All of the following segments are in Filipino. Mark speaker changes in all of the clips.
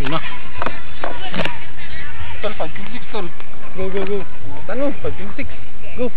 Speaker 1: Yun na. Tol, 526 tol. Go, go, go. Tanong, 526. Go.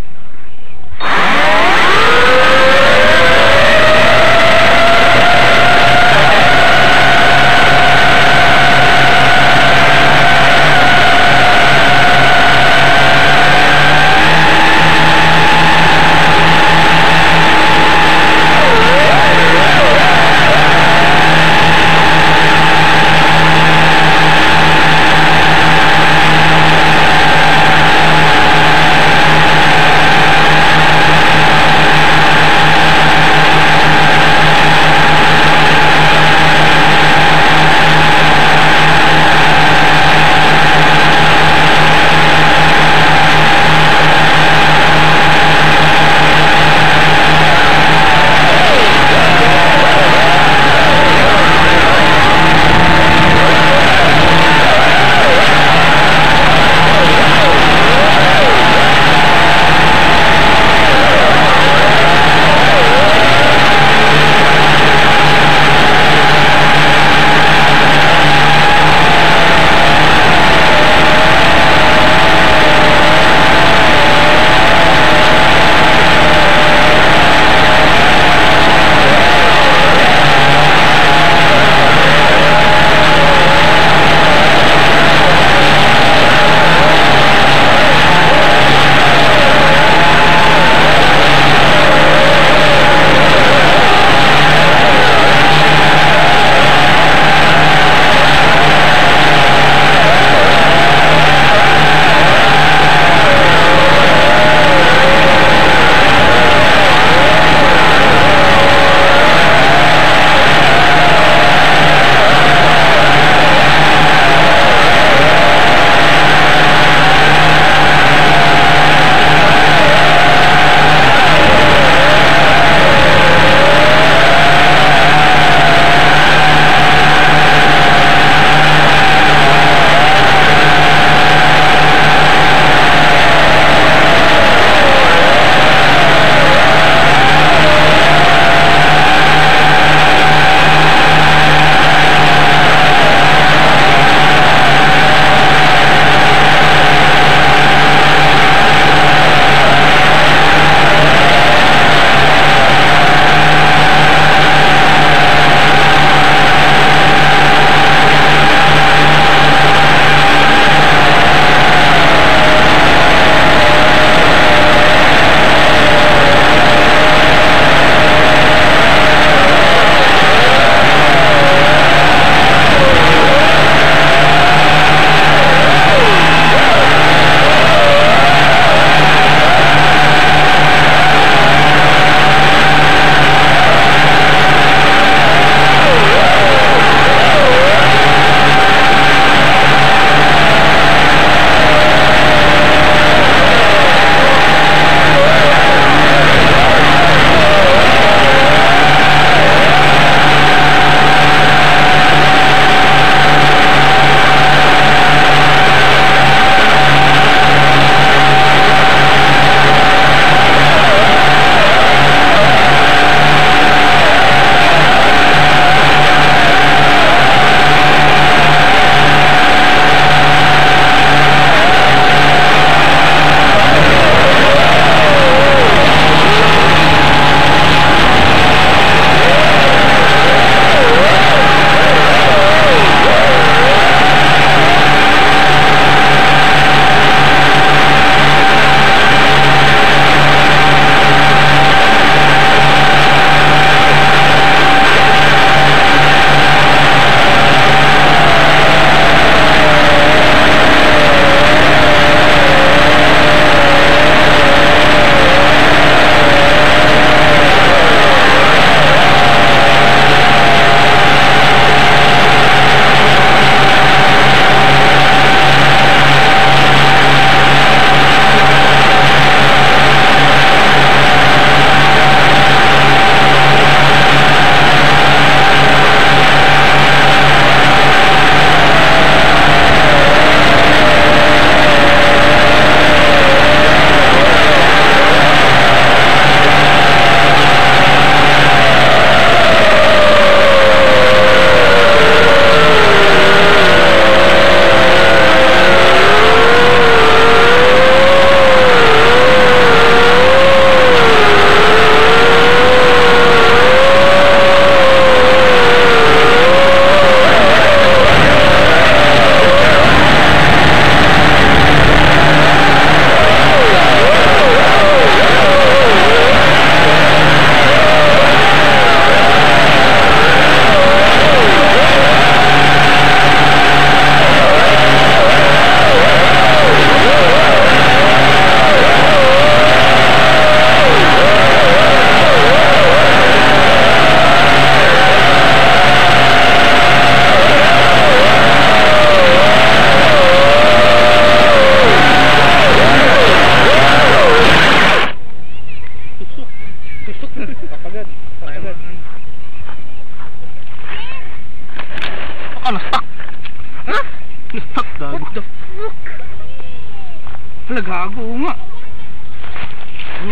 Speaker 2: Hala, gago oo nga.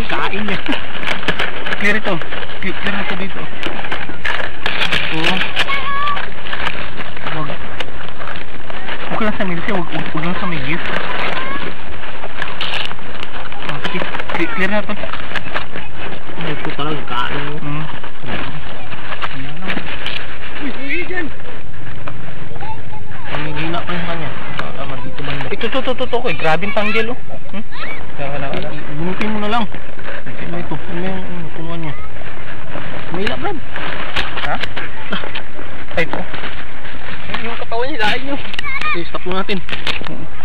Speaker 1: Kain niya.
Speaker 2: Clear ito. Clear, clear na ito dito.
Speaker 1: Oo. Wag. Okay lang sa milisi, wag, wag, wag lang sa may gift.
Speaker 2: Ah, sige. Clear, clear na ito.
Speaker 1: Ay, ito talaga kain mo.
Speaker 2: Hmm. Uy, uy, dyan.
Speaker 1: Pamigila pa yung
Speaker 2: Ito, ito, ito, ito, eh. Grabe yung tanggel, oh. Hmm? Kaya na,
Speaker 1: Bunutin mo na lang. Ano ito? Ano yung ano, tunuan niya? May ilap, Brad.
Speaker 2: Ha? Ay, ito. Yung katawan niya, lain nyo.
Speaker 1: Okay, stop mo natin.
Speaker 2: Hmm.